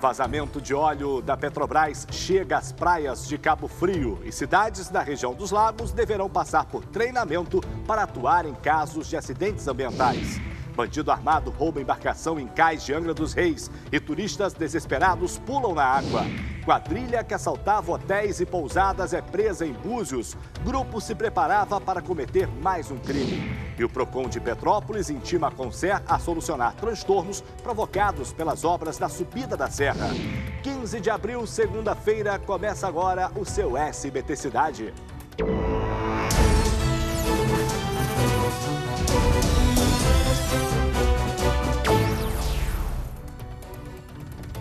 Vazamento de óleo da Petrobras chega às praias de Cabo Frio e cidades da região dos lagos deverão passar por treinamento para atuar em casos de acidentes ambientais. Bandido armado rouba embarcação em cais de Angra dos Reis e turistas desesperados pulam na água. Quadrilha que assaltava hotéis e pousadas é presa em Búzios. Grupo se preparava para cometer mais um crime. E o Procon de Petrópolis intima a Concer a solucionar transtornos provocados pelas obras da subida da serra. 15 de abril, segunda-feira, começa agora o seu SBT Cidade.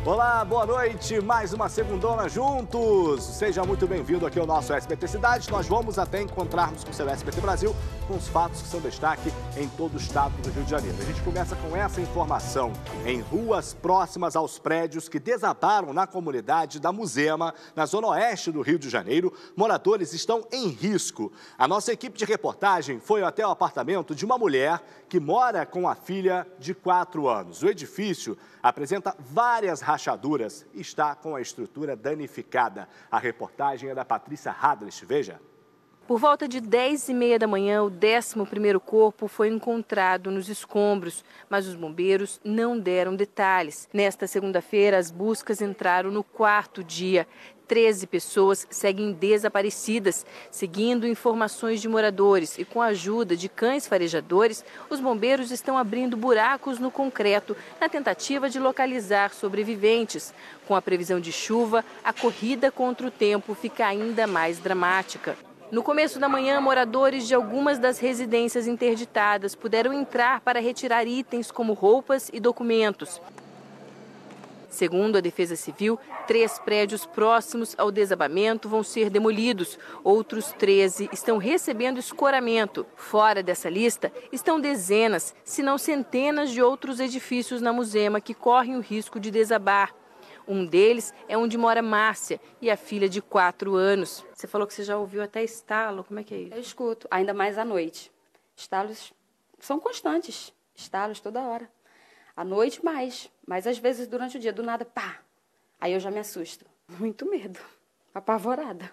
Olá, boa noite. Mais uma segundona juntos. Seja muito bem-vindo aqui ao nosso SBT Cidade. Nós vamos até encontrarmos com o seu SBT Brasil com os fatos que são destaque em todo o estado do Rio de Janeiro. A gente começa com essa informação. Em ruas próximas aos prédios que desabaram na comunidade da Musema, na zona oeste do Rio de Janeiro, moradores estão em risco. A nossa equipe de reportagem foi até o apartamento de uma mulher que mora com a filha de 4 anos. O edifício apresenta várias rachaduras e está com a estrutura danificada. A reportagem é da Patrícia Hadlist. Veja. Por volta de 10 e meia da manhã, o 11º corpo foi encontrado nos escombros, mas os bombeiros não deram detalhes. Nesta segunda-feira, as buscas entraram no quarto dia. 13 pessoas seguem desaparecidas. Seguindo informações de moradores e com a ajuda de cães farejadores, os bombeiros estão abrindo buracos no concreto na tentativa de localizar sobreviventes. Com a previsão de chuva, a corrida contra o tempo fica ainda mais dramática. No começo da manhã, moradores de algumas das residências interditadas puderam entrar para retirar itens como roupas e documentos. Segundo a Defesa Civil, três prédios próximos ao desabamento vão ser demolidos. Outros 13 estão recebendo escoramento. Fora dessa lista estão dezenas, se não centenas de outros edifícios na Musema que correm o risco de desabar. Um deles é onde mora Márcia e a filha de quatro anos. Você falou que você já ouviu até estalo. Como é que é isso? Eu escuto, ainda mais à noite. Estalos são constantes. Estalos toda hora. À noite, mais. Mas às vezes durante o dia, do nada, pá. Aí eu já me assusto. Muito medo. Apavorada.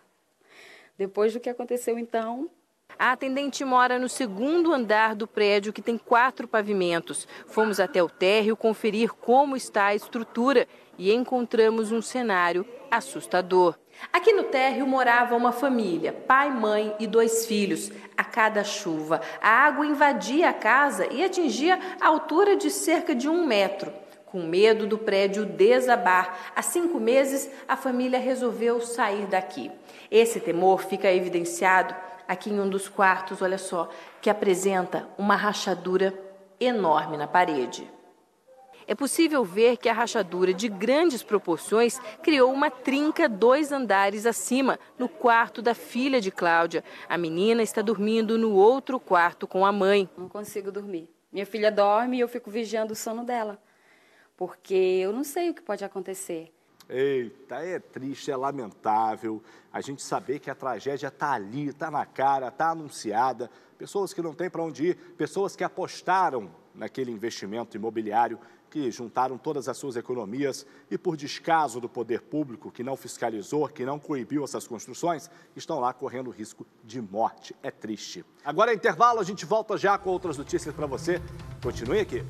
Depois do que aconteceu, então, a atendente mora no segundo andar do prédio, que tem quatro pavimentos. Fomos até o térreo conferir como está a estrutura e encontramos um cenário assustador. Aqui no térreo morava uma família, pai, mãe e dois filhos. A cada chuva, a água invadia a casa e atingia a altura de cerca de um metro. Com medo do prédio desabar, há cinco meses a família resolveu sair daqui. Esse temor fica evidenciado aqui em um dos quartos, olha só, que apresenta uma rachadura enorme na parede é possível ver que a rachadura de grandes proporções criou uma trinca dois andares acima, no quarto da filha de Cláudia. A menina está dormindo no outro quarto com a mãe. Não consigo dormir. Minha filha dorme e eu fico vigiando o sono dela, porque eu não sei o que pode acontecer. Eita, é triste, é lamentável a gente saber que a tragédia está ali, está na cara, está anunciada. Pessoas que não têm para onde ir, pessoas que apostaram naquele investimento imobiliário que juntaram todas as suas economias e, por descaso do poder público, que não fiscalizou, que não coibiu essas construções, estão lá correndo risco de morte. É triste. Agora, intervalo, a gente volta já com outras notícias para você. Continue aqui.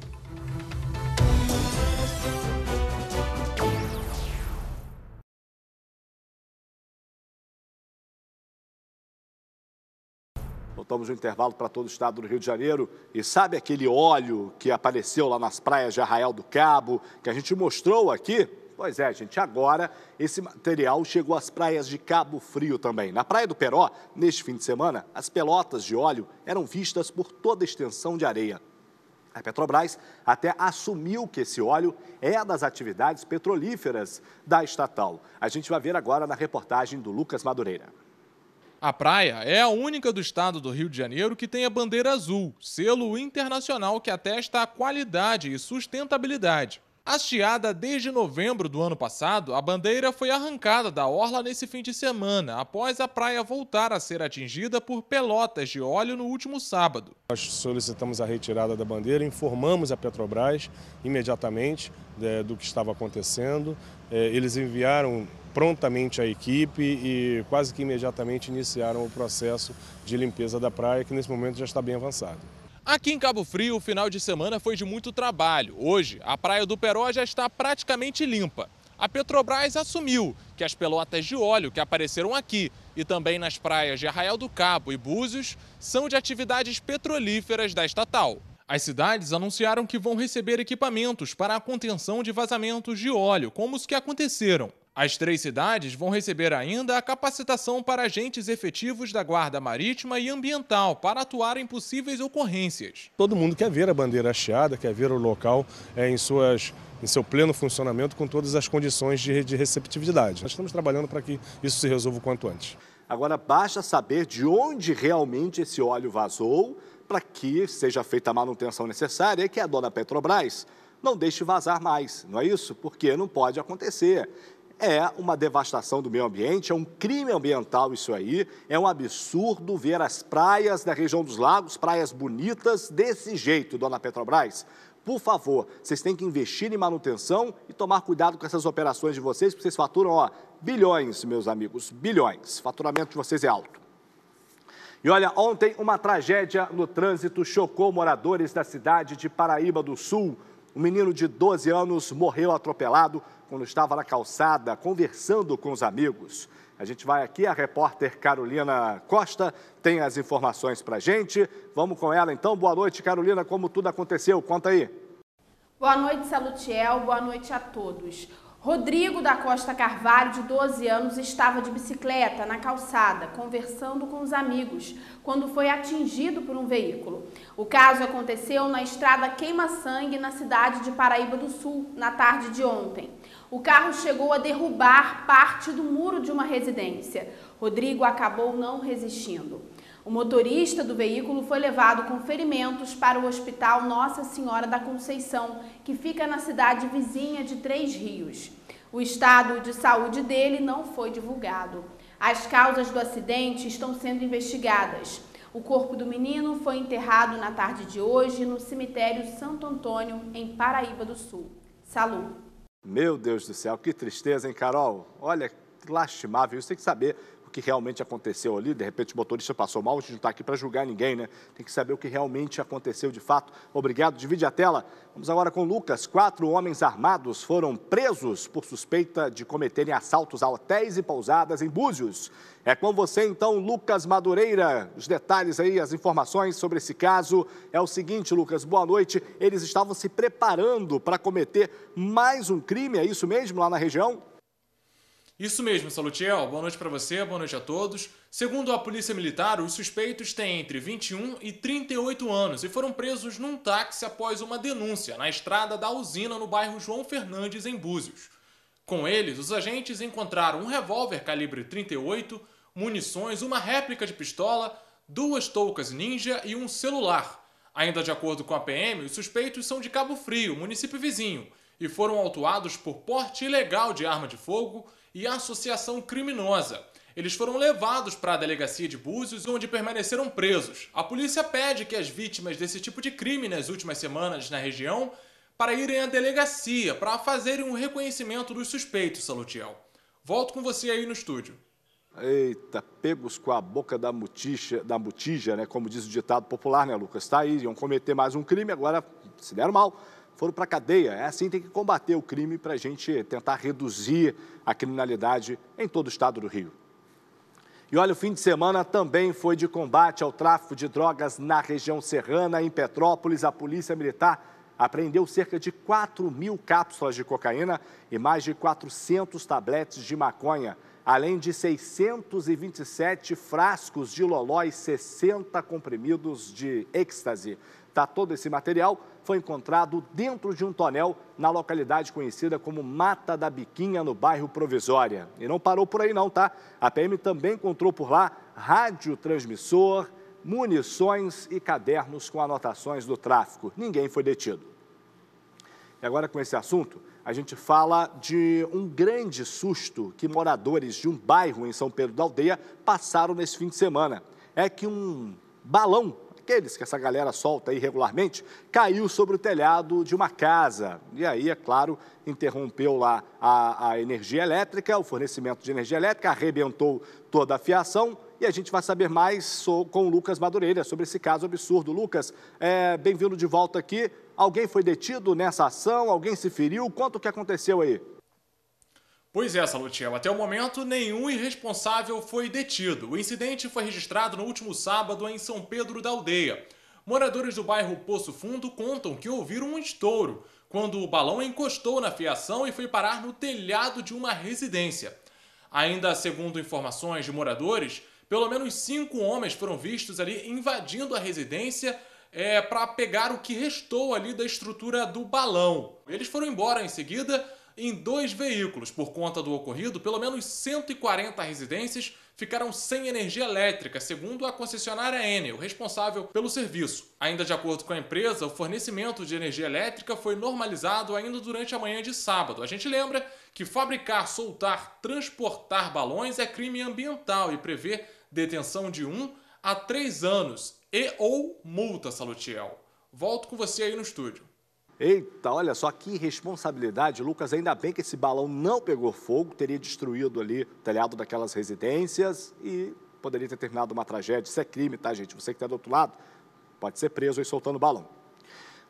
Voltamos no intervalo para todo o estado do Rio de Janeiro. E sabe aquele óleo que apareceu lá nas praias de Arraial do Cabo, que a gente mostrou aqui? Pois é, gente, agora esse material chegou às praias de Cabo Frio também. Na Praia do Peró, neste fim de semana, as pelotas de óleo eram vistas por toda a extensão de areia. A Petrobras até assumiu que esse óleo é das atividades petrolíferas da estatal. A gente vai ver agora na reportagem do Lucas Madureira. A praia é a única do estado do Rio de Janeiro que tem a bandeira azul, selo internacional que atesta a qualidade e sustentabilidade. Hasteada desde novembro do ano passado, a bandeira foi arrancada da orla nesse fim de semana, após a praia voltar a ser atingida por pelotas de óleo no último sábado. Nós solicitamos a retirada da bandeira, informamos a Petrobras imediatamente é, do que estava acontecendo. É, eles enviaram prontamente a equipe e quase que imediatamente iniciaram o processo de limpeza da praia, que nesse momento já está bem avançado. Aqui em Cabo Frio, o final de semana foi de muito trabalho. Hoje, a Praia do Peró já está praticamente limpa. A Petrobras assumiu que as pelotas de óleo que apareceram aqui e também nas praias de Arraial do Cabo e Búzios são de atividades petrolíferas da estatal. As cidades anunciaram que vão receber equipamentos para a contenção de vazamentos de óleo, como os que aconteceram. As três cidades vão receber ainda a capacitação para agentes efetivos da Guarda Marítima e Ambiental para atuar em possíveis ocorrências. Todo mundo quer ver a bandeira hasteada, quer ver o local é, em, suas, em seu pleno funcionamento com todas as condições de, de receptividade. Nós estamos trabalhando para que isso se resolva o quanto antes. Agora, basta saber de onde realmente esse óleo vazou para que seja feita a manutenção necessária e que a dona Petrobras não deixe vazar mais, não é isso? Porque não pode acontecer é uma devastação do meio ambiente, é um crime ambiental isso aí, é um absurdo ver as praias da região dos lagos, praias bonitas, desse jeito, dona Petrobras. Por favor, vocês têm que investir em manutenção e tomar cuidado com essas operações de vocês, porque vocês faturam, ó, bilhões, meus amigos, bilhões. Faturamento de vocês é alto. E olha, ontem uma tragédia no trânsito chocou moradores da cidade de Paraíba do Sul. Um menino de 12 anos morreu atropelado quando estava na calçada conversando com os amigos. A gente vai aqui, a repórter Carolina Costa tem as informações para gente. Vamos com ela então. Boa noite, Carolina. Como tudo aconteceu? Conta aí. Boa noite, Salutiel. Boa noite a todos. Rodrigo da Costa Carvalho, de 12 anos, estava de bicicleta na calçada, conversando com os amigos, quando foi atingido por um veículo. O caso aconteceu na estrada Queima-Sangue, na cidade de Paraíba do Sul, na tarde de ontem. O carro chegou a derrubar parte do muro de uma residência. Rodrigo acabou não resistindo. O motorista do veículo foi levado com ferimentos para o Hospital Nossa Senhora da Conceição, que fica na cidade vizinha de Três Rios. O estado de saúde dele não foi divulgado. As causas do acidente estão sendo investigadas. O corpo do menino foi enterrado na tarde de hoje no cemitério Santo Antônio, em Paraíba do Sul. Salu. Meu Deus do céu, que tristeza, hein, Carol? Olha, lastimável. Você tem que saber que realmente aconteceu ali. De repente o motorista passou mal, a gente não está aqui para julgar ninguém, né? Tem que saber o que realmente aconteceu de fato. Obrigado. Divide a tela. Vamos agora com Lucas. Quatro homens armados foram presos por suspeita de cometerem assaltos a hotéis e pousadas em Búzios. É com você então, Lucas Madureira. Os detalhes aí, as informações sobre esse caso. É o seguinte, Lucas, boa noite. Eles estavam se preparando para cometer mais um crime, é isso mesmo, lá na região? Isso mesmo, Salutiel. Boa noite para você, boa noite a todos. Segundo a Polícia Militar, os suspeitos têm entre 21 e 38 anos e foram presos num táxi após uma denúncia na estrada da usina no bairro João Fernandes, em Búzios. Com eles, os agentes encontraram um revólver calibre 38, munições, uma réplica de pistola, duas toucas ninja e um celular. Ainda de acordo com a PM, os suspeitos são de Cabo Frio, município vizinho, e foram autuados por porte ilegal de arma de fogo e associação criminosa. Eles foram levados para a delegacia de Búzios, onde permaneceram presos. A polícia pede que as vítimas desse tipo de crime nas últimas semanas na região para irem à delegacia para fazerem um reconhecimento dos suspeitos, Salutiel. Volto com você aí no estúdio. Eita, pegos com a boca da mutija, da mutija, né? Como diz o ditado popular, né, Lucas? Está aí, iam cometer mais um crime, agora se deram mal, foram para a cadeia. É assim tem que combater o crime para a gente tentar reduzir a criminalidade em todo o estado do Rio. E olha, o fim de semana também foi de combate ao tráfico de drogas na região serrana, em Petrópolis. A Polícia Militar apreendeu cerca de 4 mil cápsulas de cocaína e mais de 400 tabletes de maconha além de 627 frascos de loló e 60 comprimidos de êxtase. Tá, todo esse material foi encontrado dentro de um tonel na localidade conhecida como Mata da Biquinha, no bairro Provisória. E não parou por aí não, tá? A PM também encontrou por lá radiotransmissor, munições e cadernos com anotações do tráfico. Ninguém foi detido. E agora com esse assunto, a gente fala de um grande susto que moradores de um bairro em São Pedro da Aldeia passaram nesse fim de semana. É que um balão, aqueles que essa galera solta aí regularmente, caiu sobre o telhado de uma casa. E aí, é claro, interrompeu lá a, a energia elétrica, o fornecimento de energia elétrica, arrebentou toda a fiação. E a gente vai saber mais com o Lucas Madureira sobre esse caso absurdo. Lucas, é, bem-vindo de volta aqui. Alguém foi detido nessa ação? Alguém se feriu? Quanto que aconteceu aí? Pois é, Salutiel. Até o momento, nenhum irresponsável foi detido. O incidente foi registrado no último sábado em São Pedro da Aldeia. Moradores do bairro Poço Fundo contam que ouviram um estouro quando o balão encostou na fiação e foi parar no telhado de uma residência. Ainda segundo informações de moradores, pelo menos cinco homens foram vistos ali invadindo a residência é, para pegar o que restou ali da estrutura do balão. Eles foram embora em seguida em dois veículos. Por conta do ocorrido, pelo menos 140 residências ficaram sem energia elétrica, segundo a concessionária Enel, responsável pelo serviço. Ainda de acordo com a empresa, o fornecimento de energia elétrica foi normalizado ainda durante a manhã de sábado. A gente lembra que fabricar, soltar, transportar balões é crime ambiental e prevê detenção de 1 a 3 anos e ou multa, Salutiel. Volto com você aí no estúdio. Eita, olha só que responsabilidade, Lucas. Ainda bem que esse balão não pegou fogo, teria destruído ali o telhado daquelas residências e poderia ter terminado uma tragédia. Isso é crime, tá, gente? Você que está do outro lado pode ser preso aí soltando balão.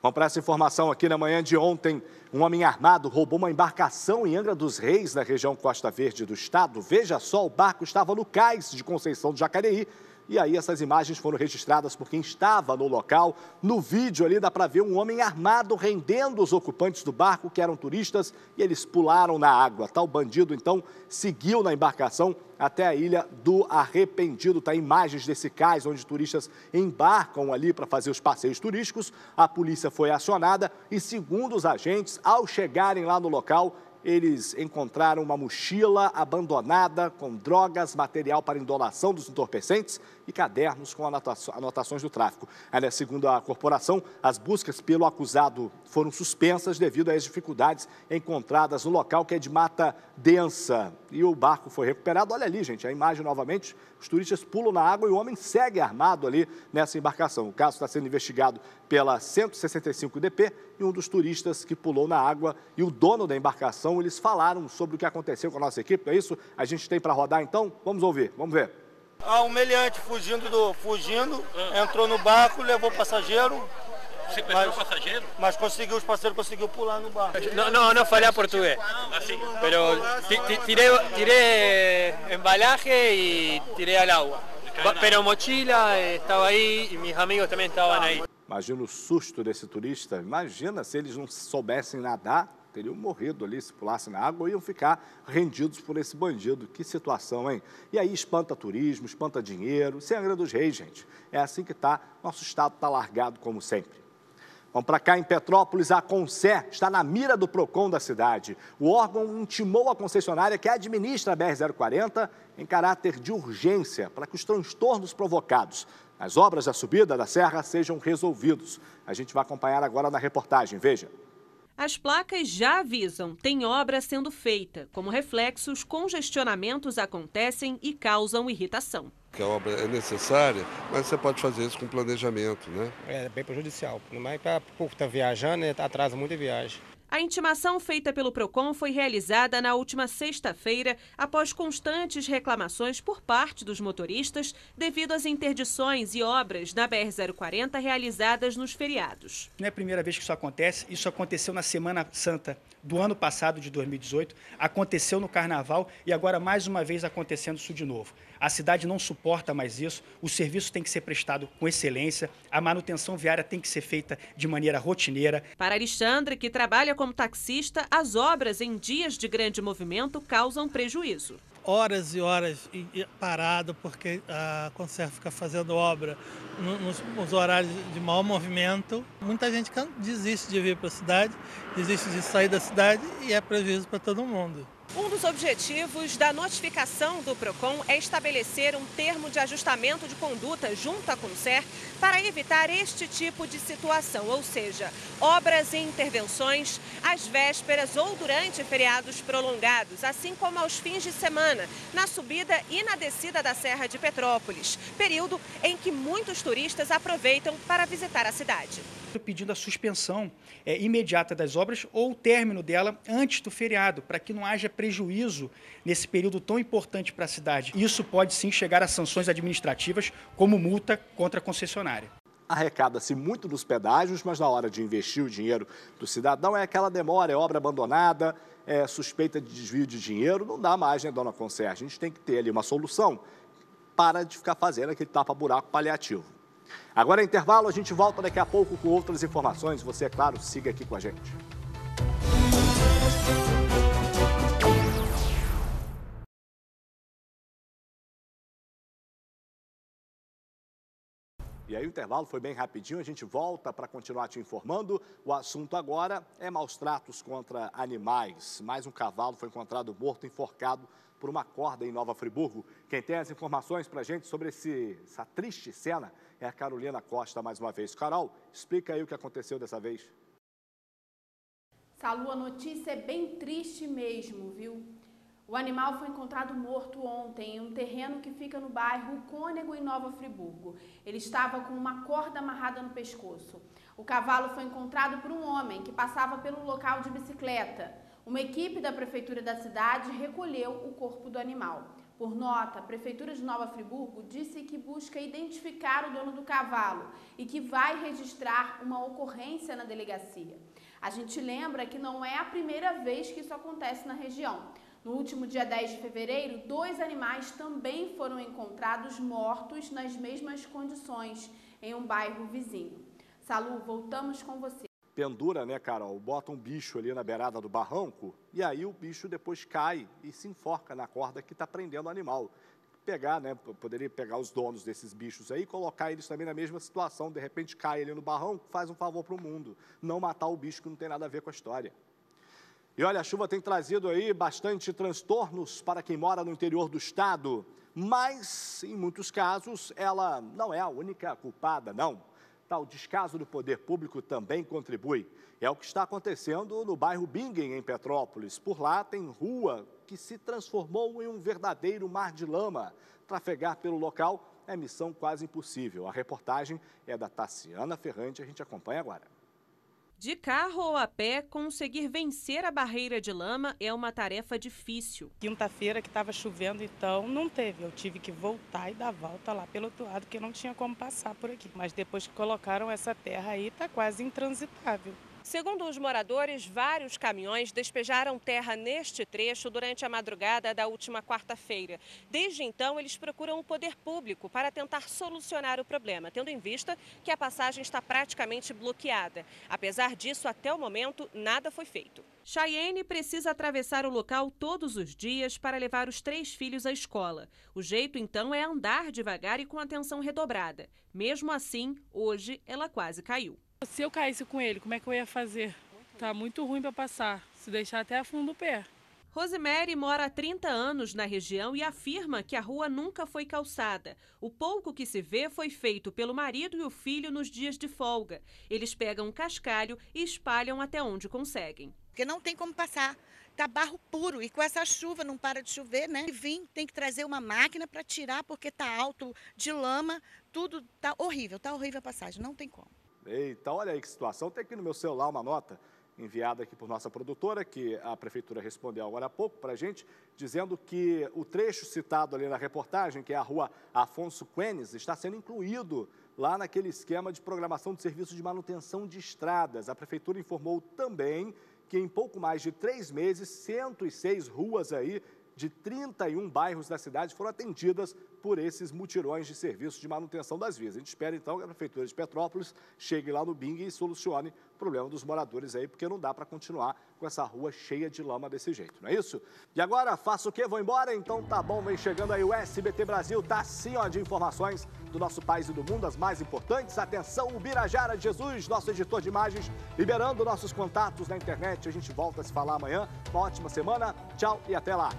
Vamos para essa informação aqui na manhã de ontem. Um homem armado roubou uma embarcação em Angra dos Reis, na região Costa Verde do estado. Veja só, o barco estava no cais de Conceição do Jacareí e aí essas imagens foram registradas por quem estava no local. No vídeo ali dá para ver um homem armado rendendo os ocupantes do barco, que eram turistas, e eles pularam na água. Tal bandido então seguiu na embarcação até a ilha do Arrependido. Tá imagens desse cais onde turistas embarcam ali para fazer os passeios turísticos. A polícia foi acionada e, segundo os agentes, ao chegarem lá no local, eles encontraram uma mochila abandonada com drogas, material para indolação dos entorpecentes e cadernos com anotações do tráfico. Ainda segundo a corporação, as buscas pelo acusado foram suspensas devido às dificuldades encontradas no local, que é de mata densa. E o barco foi recuperado. Olha ali, gente, a imagem novamente. Os turistas pulam na água e o homem segue armado ali nessa embarcação. O caso está sendo investigado pela 165 DP e um dos turistas que pulou na água e o dono da embarcação, eles falaram sobre o que aconteceu com a nossa equipe. É isso? A gente tem para rodar então? Vamos ouvir, vamos ver. Ah, um meliante fugindo, do, fugindo ah. entrou no barco, levou o passageiro. Sequestrou o passageiro? Mas conseguiu, os passageiros conseguiu pular no barco. Não, não, não falei português. Assim. Pero tirei, tirei embalaje e tirei al agua. Pero mochila estava aí e meus amigos também estavam aí. Imagina o susto desse turista. Imagina se eles não soubessem nadar teriam morrido ali se pulasse na água iam ficar rendidos por esse bandido. Que situação, hein? E aí espanta turismo, espanta dinheiro. Sem Angra dos Reis, gente. É assim que está. Nosso estado está largado como sempre. Vamos para cá em Petrópolis, a Concer está na mira do PROCON da cidade. O órgão intimou a concessionária que administra a BR-040 em caráter de urgência para que os transtornos provocados nas obras da subida da serra sejam resolvidos. A gente vai acompanhar agora na reportagem. Veja. As placas já avisam, tem obra sendo feita. Como reflexo, os congestionamentos acontecem e causam irritação. Que a obra é necessária, mas você pode fazer isso com planejamento, né? É bem prejudicial. Mas para o povo que está viajando, né, atrasa muito a viagem. A intimação feita pelo PROCON foi realizada na última sexta-feira, após constantes reclamações por parte dos motoristas devido às interdições e obras na BR-040 realizadas nos feriados. Não é a primeira vez que isso acontece, isso aconteceu na Semana Santa do ano passado, de 2018, aconteceu no Carnaval e agora mais uma vez acontecendo isso de novo. A cidade não suporta mais isso, o serviço tem que ser prestado com excelência, a manutenção viária tem que ser feita de maneira rotineira. Para Alexandre, que trabalha como taxista, as obras em dias de grande movimento causam prejuízo. Horas e horas parado porque a Conserva fica fazendo obra nos, nos horários de maior movimento. Muita gente desiste de vir para a cidade, desiste de sair da cidade e é prejuízo para todo mundo. Um dos objetivos da notificação do PROCON é estabelecer um termo de ajustamento de conduta junto à CONSER para evitar este tipo de situação, ou seja, obras e intervenções às vésperas ou durante feriados prolongados, assim como aos fins de semana, na subida e na descida da Serra de Petrópolis, período em que muitos turistas aproveitam para visitar a cidade. Pedindo a suspensão é, imediata das obras ou o término dela antes do feriado, para que não haja prejuízo nesse período tão importante para a cidade. Isso pode sim chegar a sanções administrativas, como multa contra a concessionária arrecada-se muito nos pedágios, mas na hora de investir o dinheiro do cidadão é aquela demora, é obra abandonada, é suspeita de desvio de dinheiro, não dá mais, né, dona Conserje? A gente tem que ter ali uma solução para de ficar fazendo aquele tapa-buraco paliativo. Agora é intervalo, a gente volta daqui a pouco com outras informações. Você, é claro, siga aqui com a gente. E aí o intervalo foi bem rapidinho, a gente volta para continuar te informando. O assunto agora é maus tratos contra animais. Mais um cavalo foi encontrado morto, enforcado por uma corda em Nova Friburgo. Quem tem as informações para a gente sobre esse, essa triste cena é a Carolina Costa mais uma vez. Carol, explica aí o que aconteceu dessa vez. Salu, a notícia é bem triste mesmo, viu? O animal foi encontrado morto ontem em um terreno que fica no bairro Cônego, em Nova Friburgo. Ele estava com uma corda amarrada no pescoço. O cavalo foi encontrado por um homem que passava pelo local de bicicleta. Uma equipe da prefeitura da cidade recolheu o corpo do animal. Por nota, a Prefeitura de Nova Friburgo disse que busca identificar o dono do cavalo e que vai registrar uma ocorrência na delegacia. A gente lembra que não é a primeira vez que isso acontece na região. No último dia 10 de fevereiro, dois animais também foram encontrados mortos nas mesmas condições em um bairro vizinho. Salu, voltamos com você pendura, né, Carol? Bota um bicho ali na beirada do barranco e aí o bicho depois cai e se enforca na corda que está prendendo o animal. Pegar, né? Poderia pegar os donos desses bichos aí e colocar eles também na mesma situação. De repente cai ali no barranco, faz um favor para o mundo. Não matar o bicho que não tem nada a ver com a história. E olha, a chuva tem trazido aí bastante transtornos para quem mora no interior do estado, mas em muitos casos ela não é a única culpada, não. O descaso do poder público também contribui. É o que está acontecendo no bairro Bingen, em Petrópolis. Por lá tem rua que se transformou em um verdadeiro mar de lama. Trafegar pelo local é missão quase impossível. A reportagem é da Tassiana Ferrante, a gente acompanha agora. De carro ou a pé, conseguir vencer a barreira de lama é uma tarefa difícil. Quinta-feira que estava chovendo, então não teve. Eu tive que voltar e dar volta lá pelo outro lado, porque não tinha como passar por aqui. Mas depois que colocaram essa terra aí, está quase intransitável. Segundo os moradores, vários caminhões despejaram terra neste trecho durante a madrugada da última quarta-feira. Desde então, eles procuram o poder público para tentar solucionar o problema, tendo em vista que a passagem está praticamente bloqueada. Apesar disso, até o momento, nada foi feito. Chayenne precisa atravessar o local todos os dias para levar os três filhos à escola. O jeito, então, é andar devagar e com atenção redobrada. Mesmo assim, hoje ela quase caiu. Se eu caísse com ele, como é que eu ia fazer? Tá muito ruim para passar, se deixar até a fundo o pé. Rosemary mora há 30 anos na região e afirma que a rua nunca foi calçada. O pouco que se vê foi feito pelo marido e o filho nos dias de folga. Eles pegam um cascalho e espalham até onde conseguem. Porque não tem como passar. Tá barro puro e com essa chuva não para de chover, né? E vim, tem que trazer uma máquina para tirar porque tá alto de lama, tudo tá horrível, tá horrível a passagem, não tem como. Eita, olha aí que situação. Tem aqui no meu celular uma nota enviada aqui por nossa produtora, que a prefeitura respondeu agora há pouco para a gente, dizendo que o trecho citado ali na reportagem, que é a rua Afonso Quenes, está sendo incluído lá naquele esquema de programação de serviços de manutenção de estradas. A prefeitura informou também que em pouco mais de três meses, 106 ruas aí de 31 bairros da cidade foram atendidas por esses mutirões de serviços de manutenção das vias. A gente espera então que a Prefeitura de Petrópolis chegue lá no Bing e solucione problema dos moradores aí, porque não dá para continuar com essa rua cheia de lama desse jeito, não é isso? E agora, faço o quê? Vou embora? Então tá bom, vem chegando aí o SBT Brasil, tá assim, ó, de informações do nosso país e do mundo, as mais importantes. Atenção, o Birajara Jesus, nosso editor de imagens, liberando nossos contatos na internet. A gente volta a se falar amanhã. Uma ótima semana, tchau e até lá.